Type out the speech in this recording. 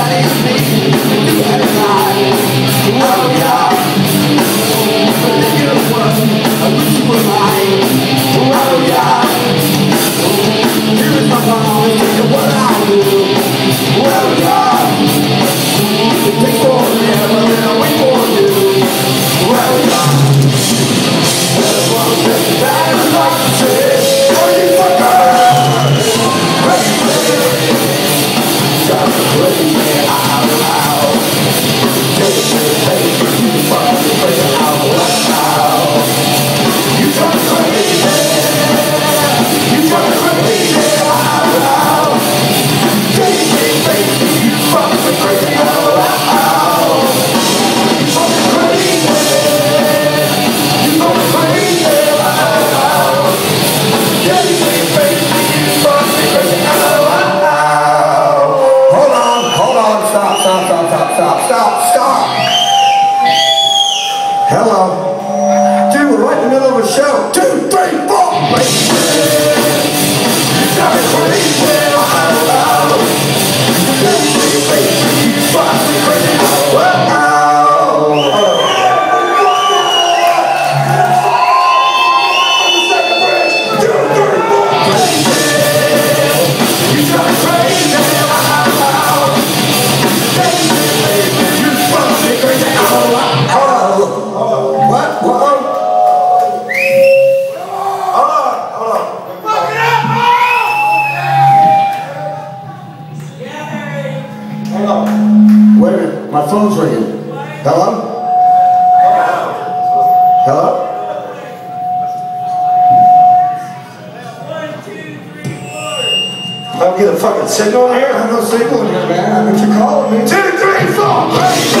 everybody's faces to everybody. Oh yeah. stop, stop, stop. Hello. Dude, we're right in the middle of a show. Two, three, four. Hello. Wait a minute. My phone's ringing. Hello? Hello? I don't get a fucking signal here. I have no signal here, man. I bet you're calling me. Two, three, four, three.